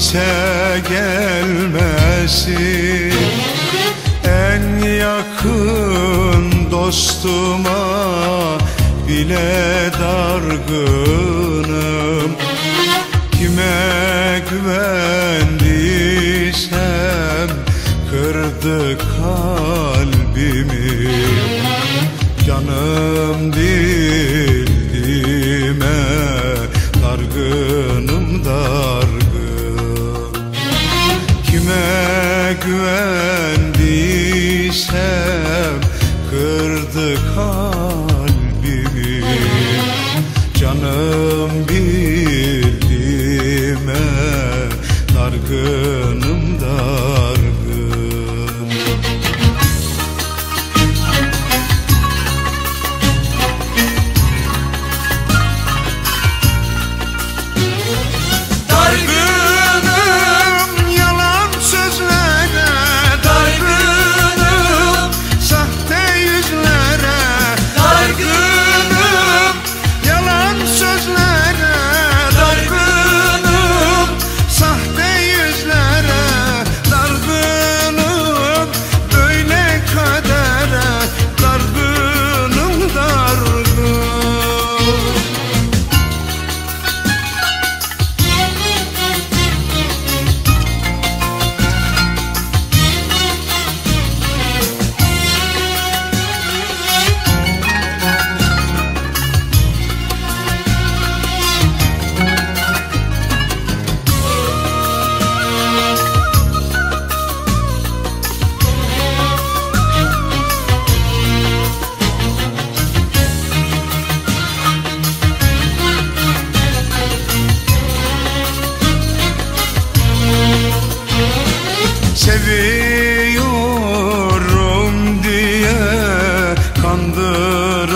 kimse gelmesin. En yakın dostuma bile dargınım. Kime güvendiysem kırdı kalbimi. Canım dilime dargınım. Güvendiysem kırdı kalbimi. Canım bildiğime dargınım kadar Seviyorum diye kandıranlar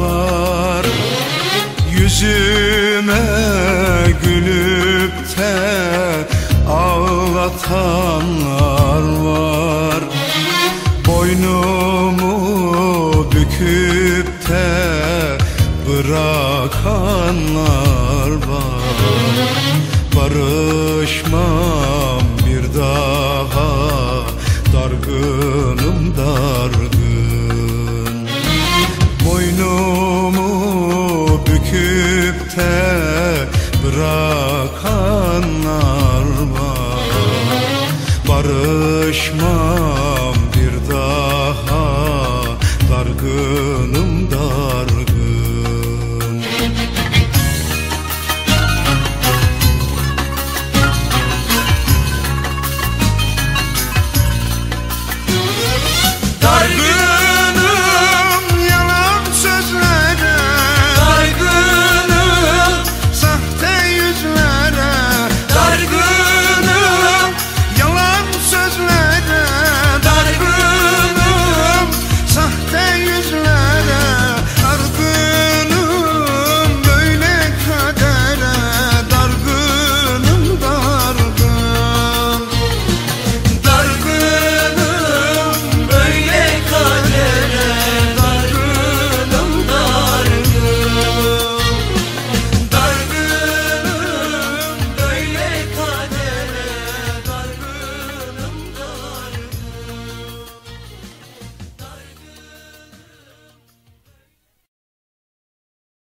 var. Yüzüme gülüp de ağlatanlar var. Boynumu büküp de bırakanlar var. Barışmam de bırakanlar var. Barışmam bir daha Dargınım